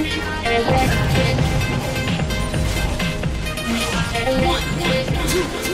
One, two, three.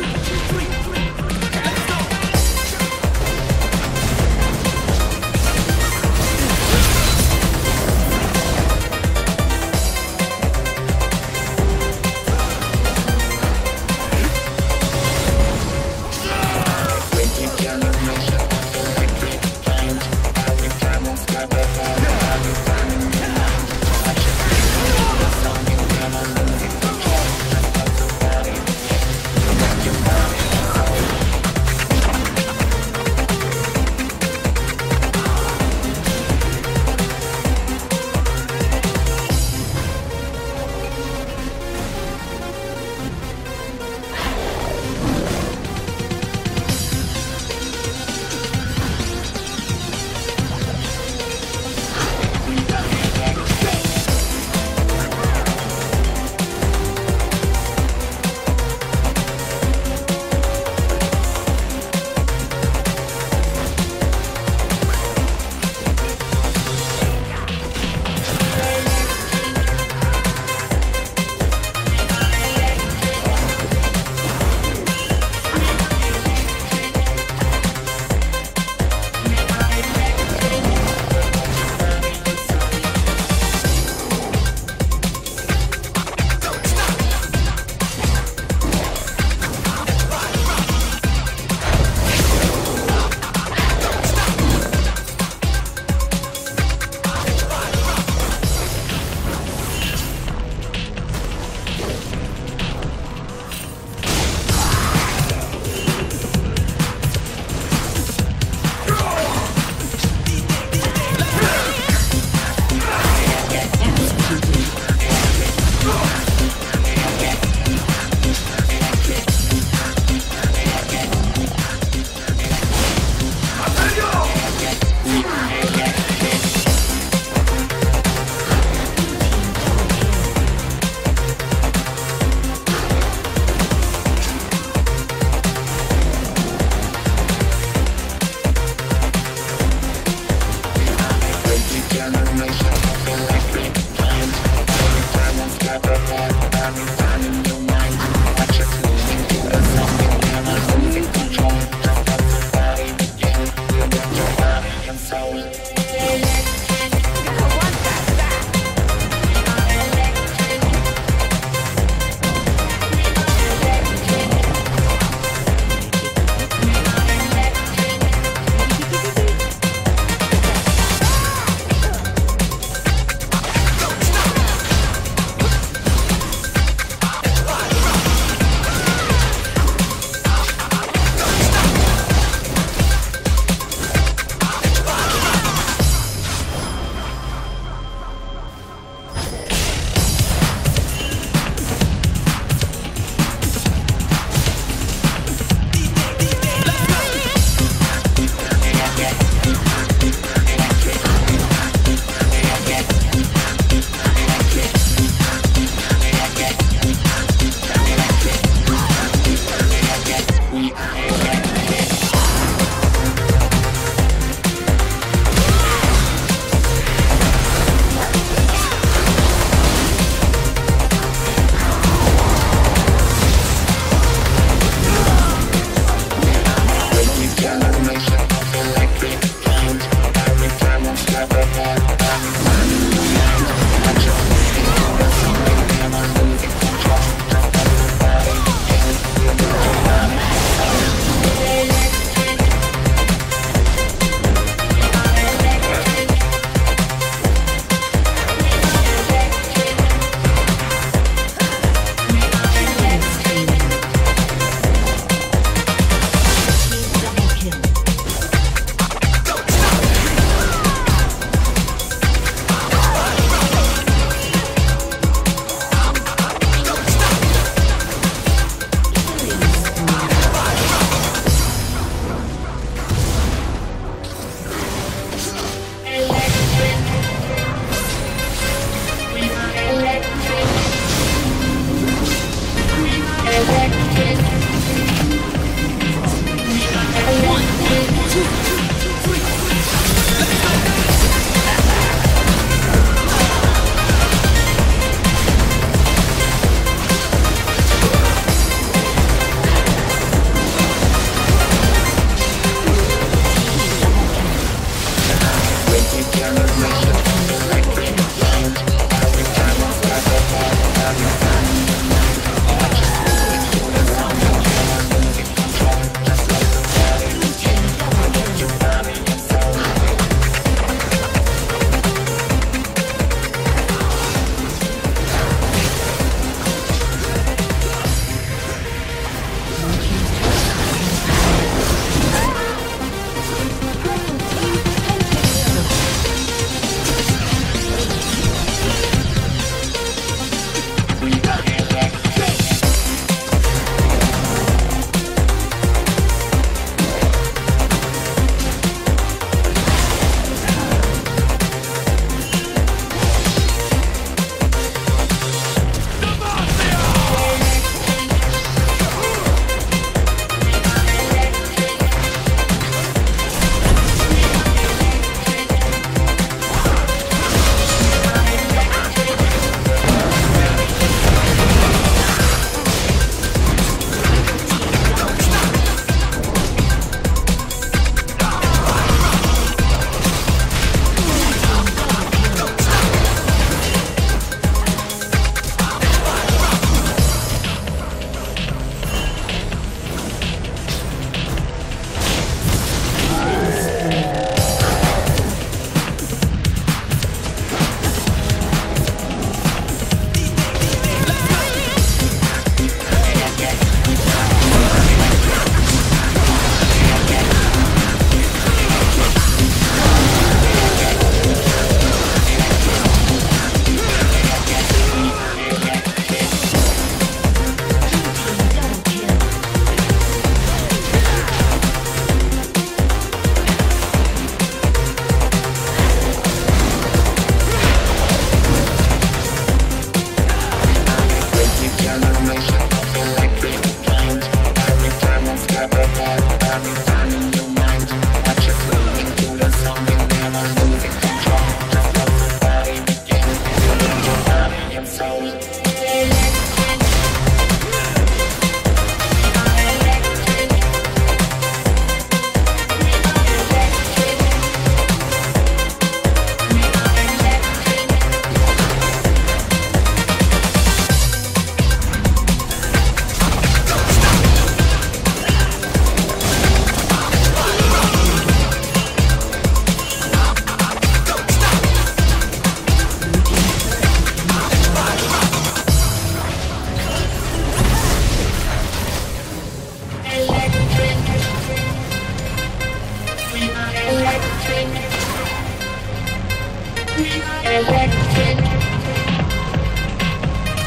Electric.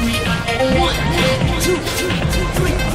We are. One, two, two, three.